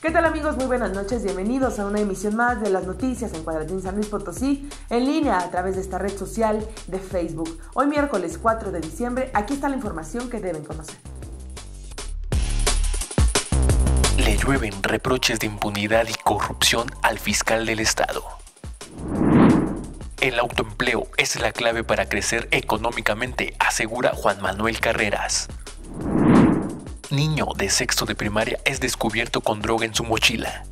¿Qué tal amigos? Muy buenas noches, bienvenidos a una emisión más de las noticias en Cuadratín San Luis Potosí, en línea a través de esta red social de Facebook. Hoy miércoles 4 de diciembre, aquí está la información que deben conocer. Le llueven reproches de impunidad y corrupción al fiscal del Estado. El autoempleo es la clave para crecer económicamente, asegura Juan Manuel Carreras. Niño de sexto de primaria es descubierto con droga en su mochila.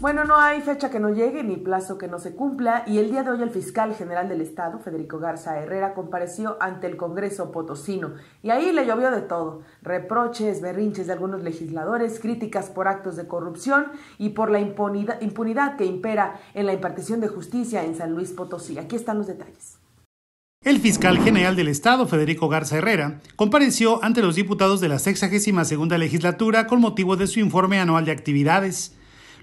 Bueno, no hay fecha que no llegue ni plazo que no se cumpla y el día de hoy el fiscal general del Estado, Federico Garza Herrera, compareció ante el Congreso potosino y ahí le llovió de todo, reproches, berrinches de algunos legisladores, críticas por actos de corrupción y por la impunidad, impunidad que impera en la impartición de justicia en San Luis Potosí. Aquí están los detalles. El fiscal general del Estado, Federico Garza Herrera, compareció ante los diputados de la 62 legislatura con motivo de su informe anual de actividades.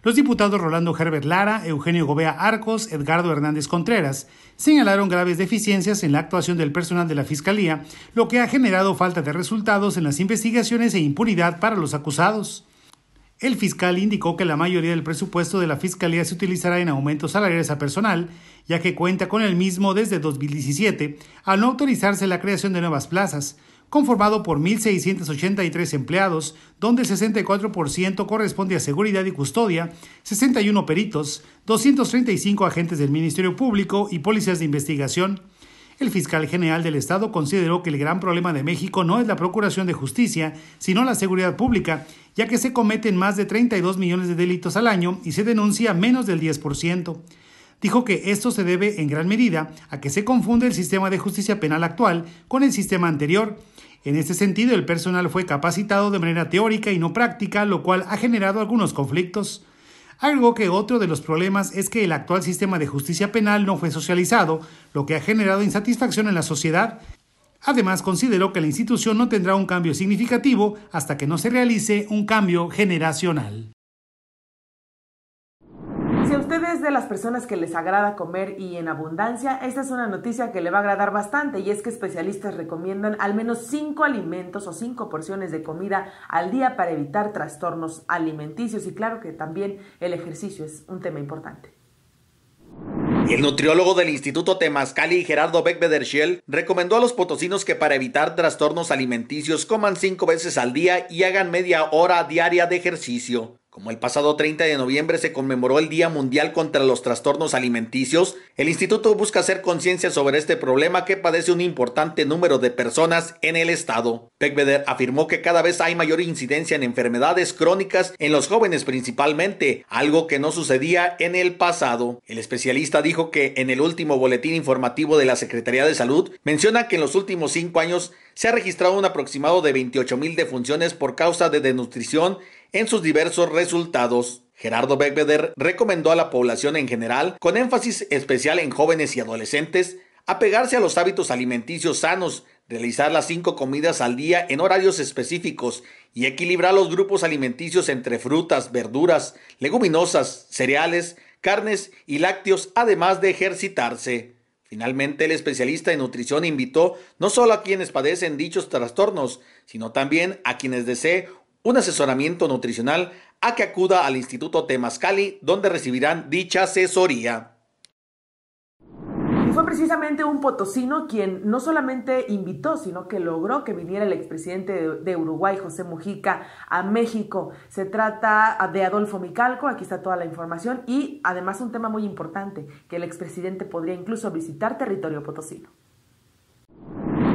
Los diputados Rolando Herbert Lara, Eugenio Gobea Arcos, Edgardo Hernández Contreras señalaron graves deficiencias en la actuación del personal de la Fiscalía, lo que ha generado falta de resultados en las investigaciones e impunidad para los acusados. El fiscal indicó que la mayoría del presupuesto de la Fiscalía se utilizará en aumentos salariales a personal, ya que cuenta con el mismo desde 2017, al no autorizarse la creación de nuevas plazas, conformado por 1.683 empleados, donde el 64% corresponde a seguridad y custodia, 61 peritos, 235 agentes del Ministerio Público y policías de investigación, el fiscal general del Estado consideró que el gran problema de México no es la procuración de justicia, sino la seguridad pública, ya que se cometen más de 32 millones de delitos al año y se denuncia menos del 10%. Dijo que esto se debe en gran medida a que se confunde el sistema de justicia penal actual con el sistema anterior. En este sentido, el personal fue capacitado de manera teórica y no práctica, lo cual ha generado algunos conflictos. Algo que otro de los problemas es que el actual sistema de justicia penal no fue socializado, lo que ha generado insatisfacción en la sociedad. Además, consideró que la institución no tendrá un cambio significativo hasta que no se realice un cambio generacional. Si a usted es de las personas que les agrada comer y en abundancia, esta es una noticia que le va a agradar bastante y es que especialistas recomiendan al menos 5 alimentos o 5 porciones de comida al día para evitar trastornos alimenticios y claro que también el ejercicio es un tema importante. El nutriólogo del Instituto Temazcali, Gerardo Beck Bederschiel, recomendó a los potosinos que para evitar trastornos alimenticios coman cinco veces al día y hagan media hora diaria de ejercicio. Como el pasado 30 de noviembre se conmemoró el Día Mundial contra los Trastornos Alimenticios, el instituto busca hacer conciencia sobre este problema que padece un importante número de personas en el estado. Peckbeder afirmó que cada vez hay mayor incidencia en enfermedades crónicas en los jóvenes principalmente, algo que no sucedía en el pasado. El especialista dijo que en el último boletín informativo de la Secretaría de Salud menciona que en los últimos cinco años se ha registrado un aproximado de 28 mil defunciones por causa de desnutrición en sus diversos resultados. Gerardo Beckbeder recomendó a la población en general, con énfasis especial en jóvenes y adolescentes, apegarse a los hábitos alimenticios sanos, realizar las cinco comidas al día en horarios específicos y equilibrar los grupos alimenticios entre frutas, verduras, leguminosas, cereales, carnes y lácteos, además de ejercitarse. Finalmente, el especialista en nutrición invitó no solo a quienes padecen dichos trastornos, sino también a quienes deseen un asesoramiento nutricional a que acuda al Instituto Temascali, donde recibirán dicha asesoría. Y fue precisamente un potosino quien no solamente invitó, sino que logró que viniera el expresidente de, Uruguay, José Mujica, a México. Se trata de Adolfo Micalco, aquí está toda la información, y además un tema muy importante, que el expresidente podría incluso visitar territorio potosino.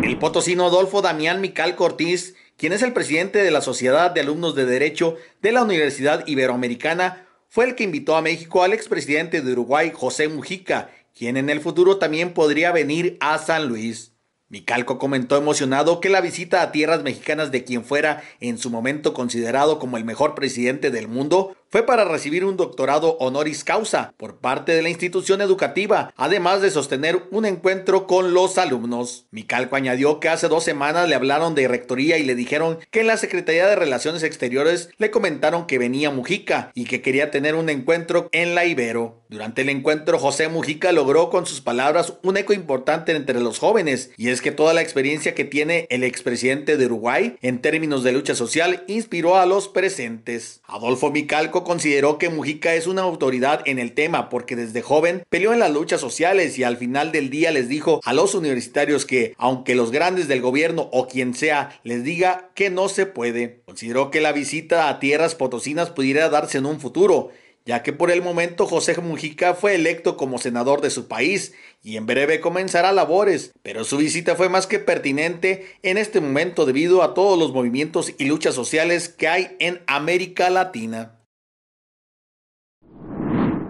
El potosino Adolfo Damián Micalco Ortiz quien es el presidente de la Sociedad de Alumnos de Derecho de la Universidad Iberoamericana, fue el que invitó a México al expresidente de Uruguay, José Mujica, quien en el futuro también podría venir a San Luis. Micalco comentó emocionado que la visita a tierras mexicanas de quien fuera en su momento considerado como el mejor presidente del mundo fue para recibir un doctorado honoris causa por parte de la institución educativa, además de sostener un encuentro con los alumnos. Micalco añadió que hace dos semanas le hablaron de rectoría y le dijeron que en la Secretaría de Relaciones Exteriores le comentaron que venía Mujica y que quería tener un encuentro en la Ibero. Durante el encuentro, José Mujica logró con sus palabras un eco importante entre los jóvenes, y es que toda la experiencia que tiene el expresidente de Uruguay en términos de lucha social inspiró a los presentes. Adolfo Micalco consideró que Mujica es una autoridad en el tema porque desde joven peleó en las luchas sociales y al final del día les dijo a los universitarios que, aunque los grandes del gobierno o quien sea les diga que no se puede, consideró que la visita a tierras potosinas pudiera darse en un futuro ya que por el momento José Mujica fue electo como senador de su país y en breve comenzará labores, pero su visita fue más que pertinente en este momento debido a todos los movimientos y luchas sociales que hay en América Latina.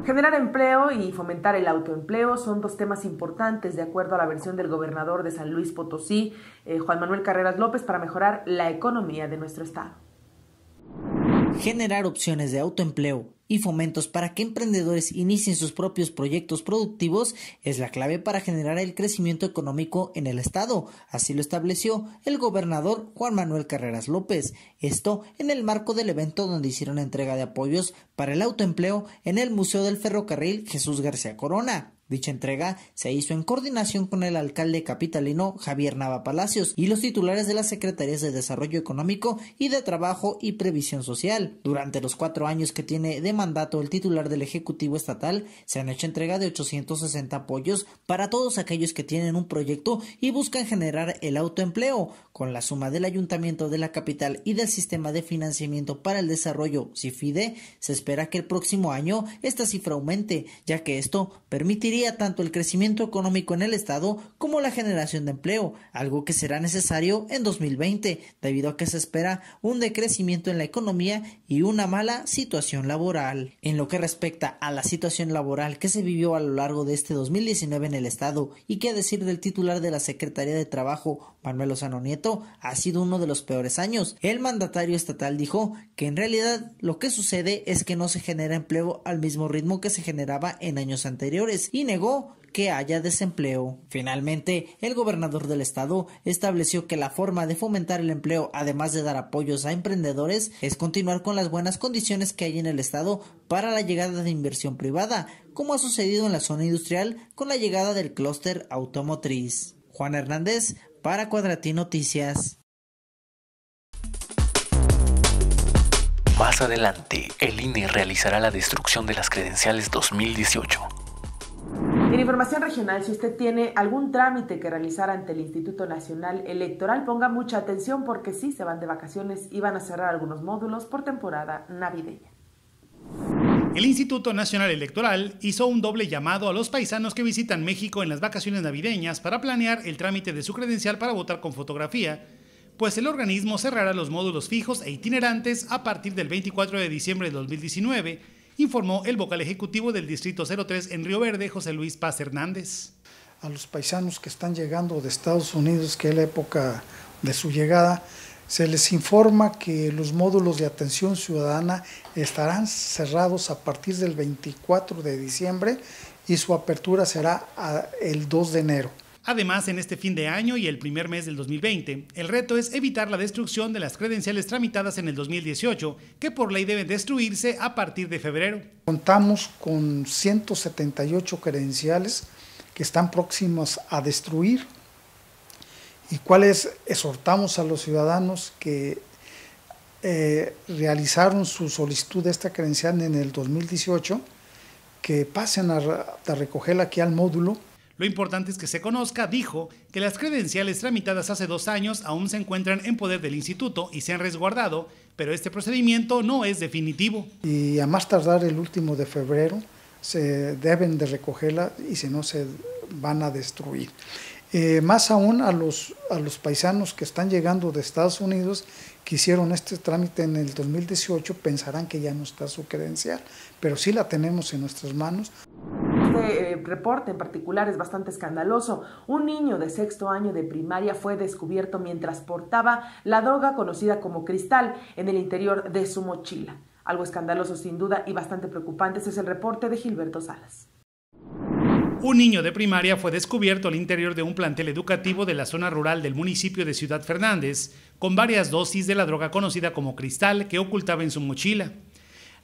Generar empleo y fomentar el autoempleo son dos temas importantes, de acuerdo a la versión del gobernador de San Luis Potosí, eh, Juan Manuel Carreras López, para mejorar la economía de nuestro estado. Generar opciones de autoempleo y fomentos para que emprendedores inicien sus propios proyectos productivos es la clave para generar el crecimiento económico en el Estado. Así lo estableció el gobernador Juan Manuel Carreras López. Esto en el marco del evento donde hicieron entrega de apoyos para el autoempleo en el Museo del Ferrocarril Jesús García Corona. Dicha entrega se hizo en coordinación con el alcalde capitalino Javier Nava Palacios y los titulares de las Secretarías de Desarrollo Económico y de Trabajo y Previsión Social. Durante los cuatro años que tiene de mandato el titular del Ejecutivo Estatal, se han hecho entrega de 860 apoyos para todos aquellos que tienen un proyecto y buscan generar el autoempleo. Con la suma del Ayuntamiento de la capital y del Sistema de Financiamiento para el Desarrollo, CIFIDE, se espera que el próximo año esta cifra aumente, ya que esto tanto el crecimiento económico en el Estado como la generación de empleo, algo que será necesario en 2020, debido a que se espera un decrecimiento en la economía y una mala situación laboral. En lo que respecta a la situación laboral que se vivió a lo largo de este 2019 en el Estado y que a decir del titular de la Secretaría de Trabajo, Manuel Lozano Nieto, ha sido uno de los peores años. El mandatario estatal dijo que en realidad lo que sucede es que no se genera empleo al mismo ritmo que se generaba en años anteriores y negó que haya desempleo. Finalmente, el gobernador del estado estableció que la forma de fomentar el empleo, además de dar apoyos a emprendedores, es continuar con las buenas condiciones que hay en el estado para la llegada de inversión privada, como ha sucedido en la zona industrial con la llegada del clúster automotriz. Juan Hernández, para Cuadrati Noticias. Más adelante, el INE realizará la destrucción de las credenciales 2018. Información regional, si usted tiene algún trámite que realizar ante el Instituto Nacional Electoral, ponga mucha atención porque sí se van de vacaciones y van a cerrar algunos módulos por temporada navideña. El Instituto Nacional Electoral hizo un doble llamado a los paisanos que visitan México en las vacaciones navideñas para planear el trámite de su credencial para votar con fotografía, pues el organismo cerrará los módulos fijos e itinerantes a partir del 24 de diciembre de 2019 informó el vocal ejecutivo del Distrito 03 en Río Verde, José Luis Paz Hernández. A los paisanos que están llegando de Estados Unidos, que es la época de su llegada, se les informa que los módulos de atención ciudadana estarán cerrados a partir del 24 de diciembre y su apertura será el 2 de enero. Además, en este fin de año y el primer mes del 2020, el reto es evitar la destrucción de las credenciales tramitadas en el 2018, que por ley deben destruirse a partir de febrero. Contamos con 178 credenciales que están próximas a destruir y cuáles exhortamos a los ciudadanos que eh, realizaron su solicitud de esta credencial en el 2018 que pasen a, a recogerla aquí al módulo lo importante es que se conozca, dijo, que las credenciales tramitadas hace dos años aún se encuentran en poder del instituto y se han resguardado, pero este procedimiento no es definitivo. Y a más tardar el último de febrero se deben de recogerla y si no se van a destruir. Eh, más aún a los, a los paisanos que están llegando de Estados Unidos que hicieron este trámite en el 2018 pensarán que ya no está su credencial, pero sí la tenemos en nuestras manos. Este reporte en particular es bastante escandaloso. Un niño de sexto año de primaria fue descubierto mientras portaba la droga conocida como cristal en el interior de su mochila. Algo escandaloso sin duda y bastante preocupante es el reporte de Gilberto Salas. Un niño de primaria fue descubierto al interior de un plantel educativo de la zona rural del municipio de Ciudad Fernández con varias dosis de la droga conocida como cristal que ocultaba en su mochila.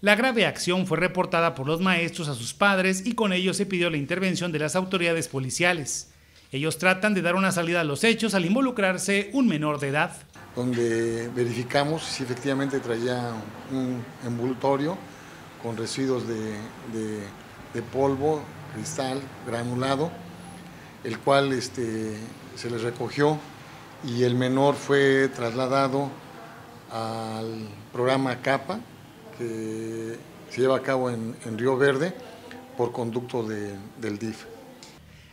La grave acción fue reportada por los maestros a sus padres y con ello se pidió la intervención de las autoridades policiales. Ellos tratan de dar una salida a los hechos al involucrarse un menor de edad. Donde verificamos si efectivamente traía un envoltorio con residuos de, polvo cristal granulado, el cual este, se les recogió y el menor fue trasladado al programa CAPA, que se lleva a cabo en, Río Verde por conducto del DIF.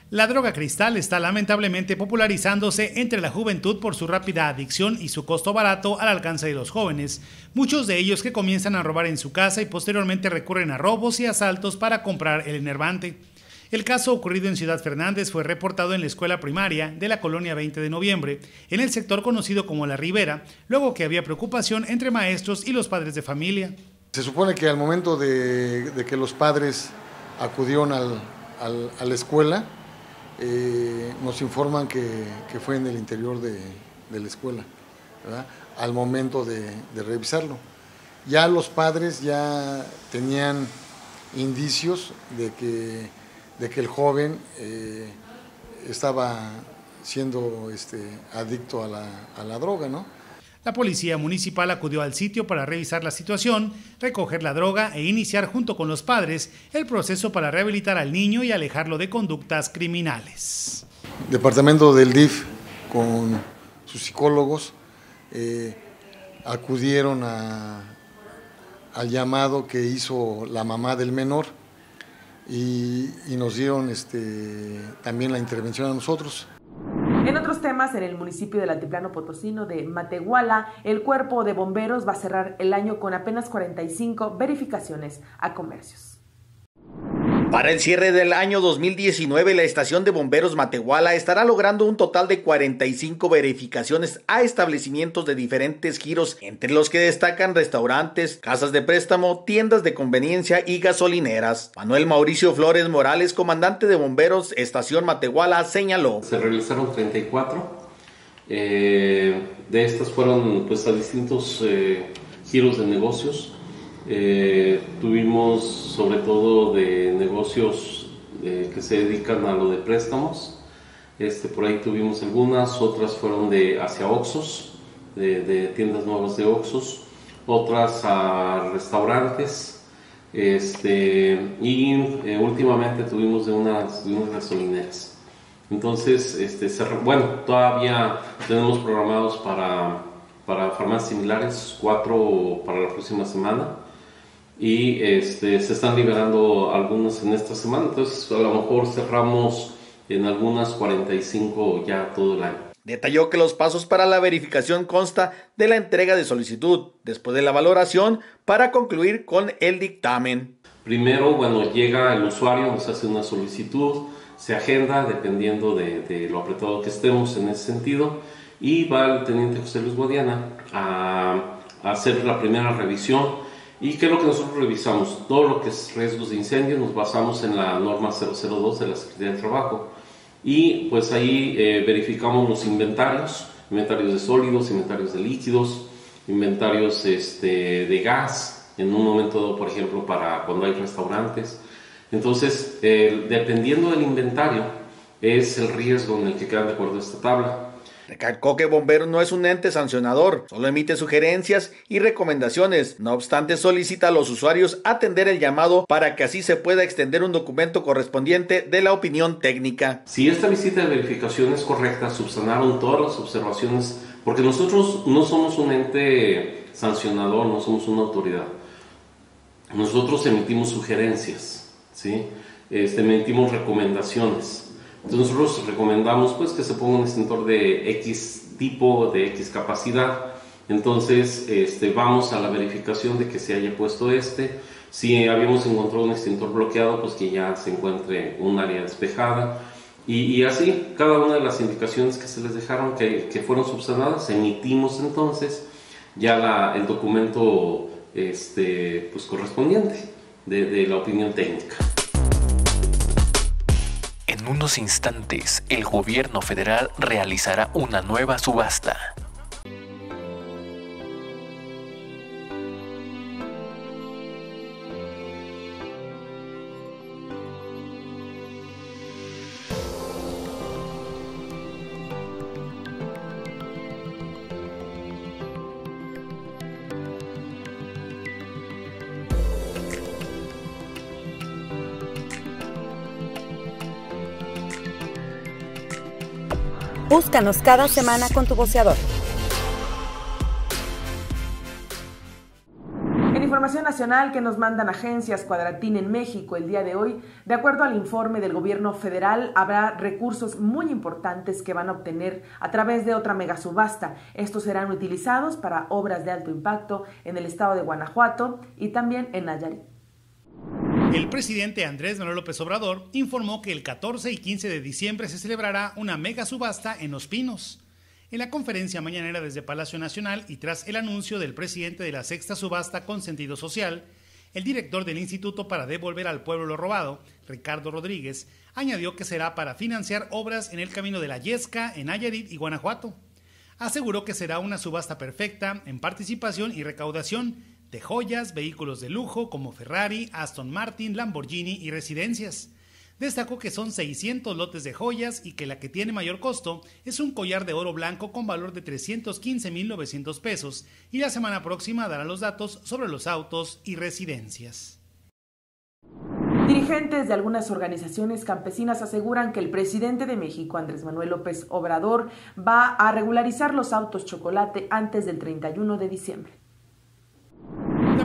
La droga cristal está lamentablemente popularizándose entre la juventud por su rápida adicción y su costo barato al alcance de los jóvenes, muchos de ellos que comienzan a robar en su casa y posteriormente recurren a robos y asaltos para comprar el enervante. El caso ocurrido en Ciudad Fernández fue reportado en la escuela primaria de la colonia 20 de noviembre, en el sector conocido como La Ribera, luego que había preocupación entre maestros y los padres de familia. Se supone que al momento de, que los padres acudieron a la escuela, eh, nos informan que, fue en el interior de, la escuela, al momento de, revisarlo. Ya los padres ya tenían indicios de que de que el joven eh, estaba siendo este, adicto a la, a la droga, ¿no? La policía municipal acudió al sitio para revisar la situación, recoger la droga e iniciar junto con los padres el proceso para rehabilitar al niño y alejarlo de conductas criminales. Departamento del DIF con sus psicólogos eh, acudieron al llamado que hizo la mamá del menor y, nos dieron este, también la intervención a nosotros. En otros temas, en el municipio del Altiplano Potosino de Matehuala, el cuerpo de bomberos va a cerrar el año con apenas 45 verificaciones a comercios. Para el cierre del año 2019, la estación de bomberos Matehuala estará logrando un total de 45 verificaciones a establecimientos de diferentes giros, entre los que destacan restaurantes, casas de préstamo, tiendas de conveniencia y gasolineras. Manuel Mauricio Flores Morales, comandante de bomberos Estación Matehuala, señaló. Se realizaron 34. Eh, de estas fueron pues a distintos eh, giros de negocios eh, tuvimos sobre todo de negocios eh, que se dedican a lo de préstamos. Este, por ahí tuvimos algunas, otras fueron de hacia Oxos, de, tiendas nuevas de Oxos, otras a restaurantes, este, y eh, últimamente tuvimos de unas, de unas gasolineras. Entonces, este, bueno, todavía tenemos programados para, para farmacias similares, cuatro para la próxima semana y este, se están liberando algunos en esta semana, entonces a lo mejor cerramos en algunas 45 ya todo el año. Detalló que los pasos para la verificación consta de la entrega de solicitud, después de la valoración, para concluir con el dictamen. Primero, bueno, llega el usuario, nos hace una solicitud, se agenda dependiendo de, lo apretado que estemos en ese sentido, y va el teniente José Luis Guadiana a hacer la primera revisión ¿Y qué es lo que nosotros revisamos? Todo lo que es riesgos de incendio, nos basamos en la norma 002 de la Secretaría del Trabajo. Y pues ahí eh, verificamos los inventarios, inventarios de sólidos, inventarios de líquidos, inventarios este, de gas, en un momento, por ejemplo, para cuando hay restaurantes. Entonces, dependiendo del inventario, es el riesgo en el que quedan de acuerdo a esta tabla. Recalcó que Bomberos no es un ente sancionador, solo emite sugerencias y recomendaciones. No obstante, solicita a los usuarios atender el llamado para que así se pueda extender un documento correspondiente de la opinión técnica. Si esta visita de verificación es correcta, subsanaron todas las observaciones, porque nosotros no somos un ente sancionador, no somos una autoridad. Nosotros emitimos sugerencias, ¿sí? Este, emitimos recomendaciones. Entonces nosotros recomendamos pues que se ponga un extintor de X tipo, de X capacidad. Entonces este, vamos a la verificación de que se haya puesto este. Si habíamos encontrado un extintor bloqueado, pues que ya se encuentre un área despejada. Y, así, cada una de las indicaciones que se les dejaron, que, fueron subsanadas, emitimos entonces ya el documento este, pues, correspondiente de la opinión técnica. En unos instantes, el gobierno federal realizará una nueva subasta. Cada semana con tu boceador. En información nacional que nos mandan agencias Cuadratín en México el día de hoy, de acuerdo al informe del gobierno federal, habrá recursos muy importantes que van a obtener a través de otra megasubasta. Estos serán utilizados para obras de alto impacto en el estado de Guanajuato y también en Nayarit. El presidente Andrés Manuel López Obrador informó que el 14 y 15 de diciembre se celebrará una mega subasta en Los Pinos. En la conferencia mañanera desde Palacio Nacional y tras el anuncio del presidente de la sexta subasta con sentido social, el director del Instituto para Devolver al Pueblo lo Robado, Ricardo Rodríguez, añadió que será para financiar obras en el camino de la Yesca, en Nayarit y Guanajuato. Aseguró que será una subasta perfecta en participación y recaudación de joyas, vehículos de lujo como Ferrari, Aston Martin, Lamborghini y residencias. Destacó que son 600 lotes de joyas y que la que tiene mayor costo es un collar de oro blanco con valor de 315.900 pesos y la semana próxima dará los datos sobre los autos y residencias. Dirigentes de algunas organizaciones campesinas aseguran que el presidente de México, Andrés Manuel López Obrador, va a regularizar los autos chocolate antes del 31 de diciembre.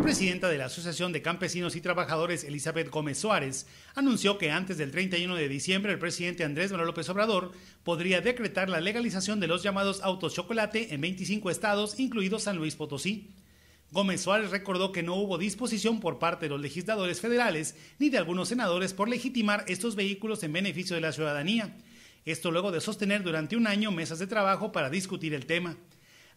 Presidenta de la Asociación de Campesinos y Trabajadores, Elizabeth Gómez Suárez, anunció que antes del 31 de diciembre el presidente Andrés Manuel López Obrador podría decretar la legalización de los llamados autos chocolate en 25 estados, incluido San Luis Potosí. Gómez Suárez recordó que no hubo disposición por parte de los legisladores federales ni de algunos senadores por legitimar estos vehículos en beneficio de la ciudadanía. Esto luego de sostener durante un año mesas de trabajo para discutir el tema.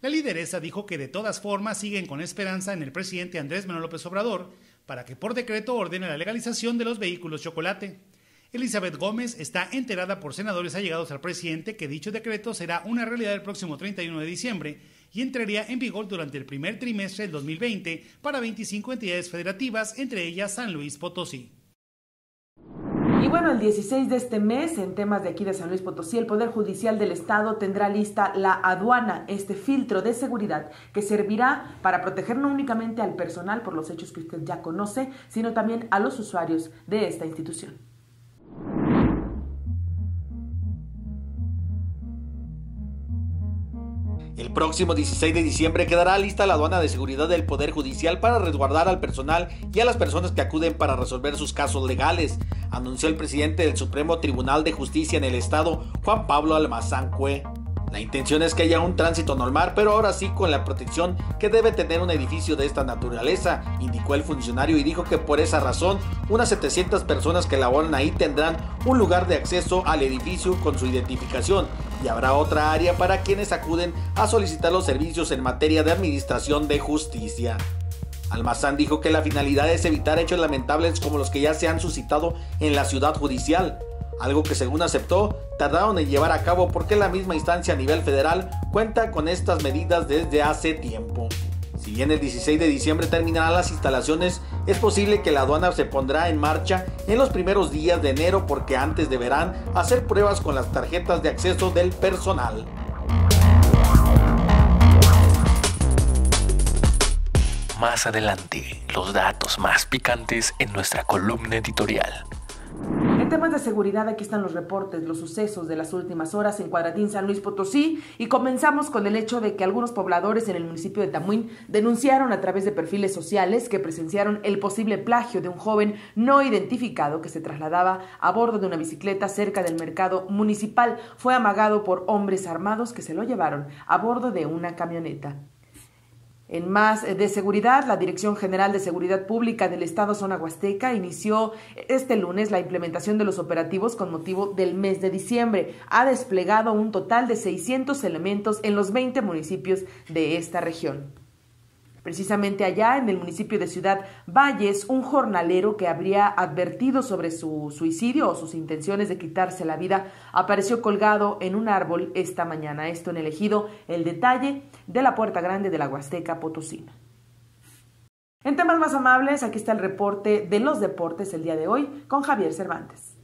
La lideresa dijo que de todas formas siguen con esperanza en el presidente Andrés Manuel López Obrador para que por decreto ordene la legalización de los vehículos chocolate. Elizabeth Gómez está enterada por senadores allegados al presidente que dicho decreto será una realidad el próximo 31 de diciembre y entraría en vigor durante el primer trimestre del 2020 para 25 entidades federativas, entre ellas San Luis Potosí. Y bueno, el 16 de este mes, en temas de aquí de San Luis Potosí, el Poder Judicial del Estado tendrá lista la aduana, este filtro de seguridad que servirá para proteger no únicamente al personal por los hechos que usted ya conoce, sino también a los usuarios de esta institución. Próximo 16 de diciembre quedará lista la aduana de seguridad del Poder Judicial para resguardar al personal y a las personas que acuden para resolver sus casos legales, anunció el presidente del Supremo Tribunal de Justicia en el Estado, Juan Pablo Almazán Cue. La intención es que haya un tránsito normal, pero ahora sí con la protección que debe tener un edificio de esta naturaleza, indicó el funcionario y dijo que por esa razón unas 700 personas que laboran ahí tendrán un lugar de acceso al edificio con su identificación y habrá otra área para quienes acuden a solicitar los servicios en materia de administración de justicia. Almazán dijo que la finalidad es evitar hechos lamentables como los que ya se han suscitado en la ciudad judicial, algo que según aceptó tardaron en llevar a cabo porque la misma instancia a nivel federal cuenta con estas medidas desde hace tiempo. Si bien el 16 de diciembre terminarán las instalaciones, es posible que la aduana se pondrá en marcha en los primeros días de enero porque antes deberán hacer pruebas con las tarjetas de acceso del personal. Más adelante, los datos más picantes en nuestra columna editorial. En temas de seguridad, aquí están los reportes, los sucesos de las últimas horas en Cuadratín, San Luis Potosí, y comenzamos con el hecho de que algunos pobladores en el municipio de Tamuín denunciaron a través de perfiles sociales que presenciaron el posible plagio de un joven no identificado que se trasladaba a bordo de una bicicleta cerca del mercado municipal. Fue amagado por hombres armados que se lo llevaron a bordo de una camioneta. En más eh, de seguridad, la Dirección General de Seguridad Pública del Estado Zona Huasteca inició este lunes la implementación de los operativos con motivo del mes de diciembre. Ha desplegado un total de 600 elementos en los 20 municipios de esta región. Precisamente allá en el municipio de Ciudad Valles, un jornalero que habría advertido sobre su suicidio o sus intenciones de quitarse la vida apareció colgado en un árbol esta mañana. Esto en el ejido El Detalle de la Puerta Grande de la Huasteca Potosina. En temas más amables, aquí está el reporte de los deportes el día de hoy con Javier Cervantes.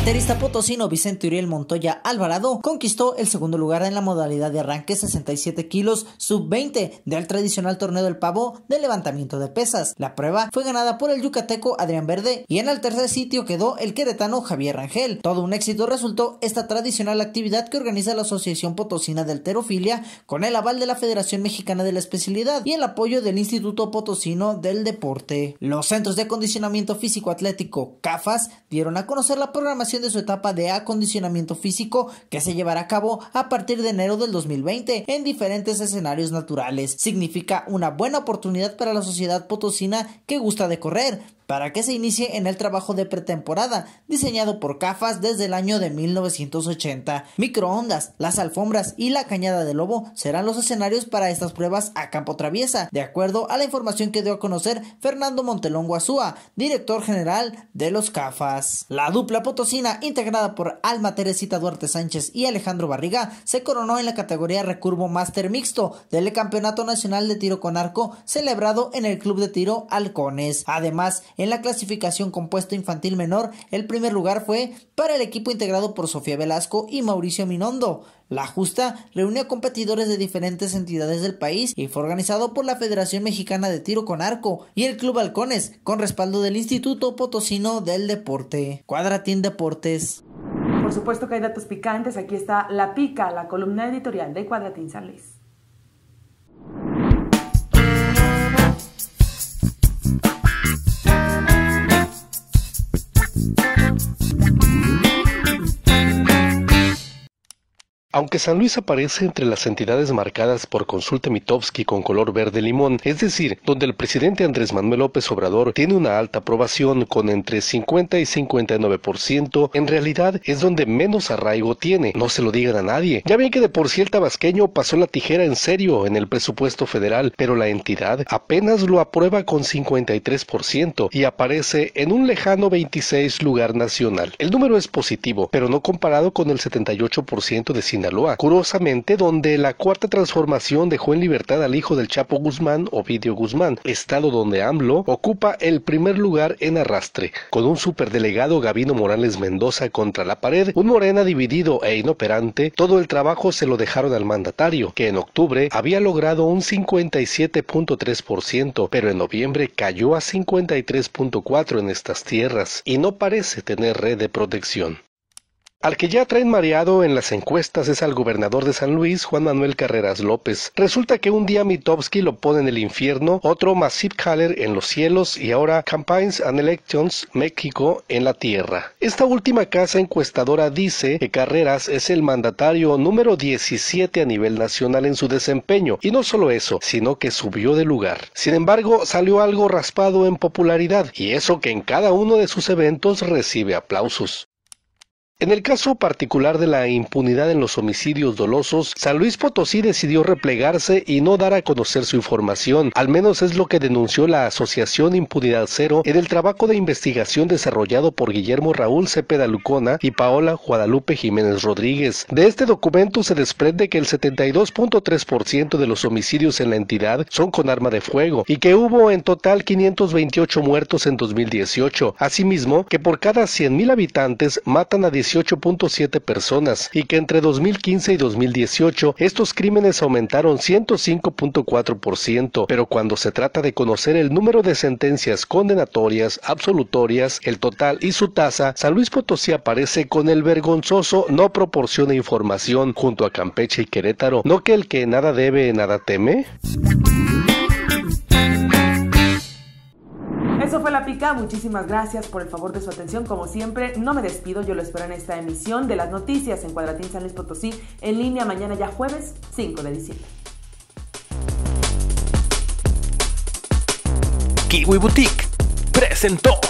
Alterista potosino Vicente Uriel Montoya Alvarado conquistó el segundo lugar en la modalidad de arranque 67 kilos sub-20 del tradicional torneo del pavo de levantamiento de pesas. La prueba fue ganada por el yucateco Adrián Verde y en el tercer sitio quedó el queretano Javier Rangel. Todo un éxito resultó esta tradicional actividad que organiza la Asociación Potosina de Alterofilia con el aval de la Federación Mexicana de la Especialidad y el apoyo del Instituto Potosino del Deporte. Los centros de acondicionamiento físico atlético CAFAS dieron a conocer la programación de su etapa de acondicionamiento físico que se llevará a cabo a partir de enero del 2020 en diferentes escenarios naturales. Significa una buena oportunidad para la sociedad potosina que gusta de correr, para que se inicie en el trabajo de pretemporada, diseñado por CAFAS desde el año de 1980. Microondas, las alfombras y la cañada de lobo serán los escenarios para estas pruebas a campo traviesa, de acuerdo a la información que dio a conocer Fernando Montelón Guazúa, director general de los CAFAS. La dupla potosina, integrada por Alma Teresita Duarte Sánchez y Alejandro Barriga, se coronó en la categoría recurvo máster mixto del Campeonato Nacional de Tiro con Arco celebrado en el Club de Tiro Halcones. Además, en la clasificación compuesto infantil menor, el primer lugar fue para el equipo integrado por Sofía Velasco y Mauricio Minondo. La justa reunió a competidores de diferentes entidades del país y fue organizado por la Federación Mexicana de Tiro con Arco y el Club Halcones, con respaldo del Instituto Potosino del Deporte. Cuadratín Deportes. Por supuesto que hay datos picantes. Aquí está La Pica, la columna editorial de Cuadratín San. Aunque San Luis aparece entre las entidades marcadas por consulta Mitowski con color verde limón, es decir, donde el presidente Andrés Manuel López Obrador tiene una alta aprobación con entre 50 y 59%, en realidad es donde menos arraigo tiene, no se lo digan a nadie. Ya ven que de por sí el tabasqueño pasó la tijera en serio en el presupuesto federal, pero la entidad apenas lo aprueba con 53% y aparece en un lejano 26 lugar nacional. El número es positivo, pero no comparado con el 78% de Curiosamente donde la cuarta transformación dejó en libertad al hijo del Chapo Guzmán, Ovidio Guzmán, estado donde AMLO ocupa el primer lugar en arrastre, con un superdelegado Gavino Morales Mendoza contra la pared, un Morena dividido e inoperante, todo el trabajo se lo dejaron al mandatario, que en octubre había logrado un 57.3%, pero en noviembre cayó a 53.4% en estas tierras y no parece tener red de protección. Al que ya traen mareado en las encuestas es al gobernador de San Luis, Juan Manuel Carreras López. Resulta que un día Mitowski lo pone en el infierno, otro Masip Kaller en los cielos y ahora Campaigns and Elections México en la tierra. Esta última casa encuestadora dice que Carreras es el mandatario número 17 a nivel nacional en su desempeño, y no solo eso, sino que subió de lugar. Sin embargo, salió algo raspado en popularidad, y eso que en cada uno de sus eventos recibe aplausos. En el caso particular de la impunidad en los homicidios dolosos, San Luis Potosí decidió replegarse y no dar a conocer su información, al menos es lo que denunció la Asociación Impunidad Cero en el trabajo de investigación desarrollado por Guillermo Raúl Cepeda Lucona y Paola Guadalupe Jiménez Rodríguez. De este documento se desprende que el 72.3% de los homicidios en la entidad son con arma de fuego y que hubo en total 528 muertos en 2018. Asimismo, que por cada 100.000 habitantes matan a 18 18.7 personas y que entre 2015 y 2018 estos crímenes aumentaron 105.4%, pero cuando se trata de conocer el número de sentencias condenatorias, absolutorias, el total y su tasa, San Luis Potosí aparece con el vergonzoso no proporciona información junto a Campeche y Querétaro, no que el que nada debe nada teme. Eso fue La Pica, muchísimas gracias por el favor de su atención. Como siempre, no me despido, yo lo espero en esta emisión de las noticias en Cuadratín San Luis Potosí, en línea mañana ya jueves 5 de diciembre. Kiwi Boutique presentó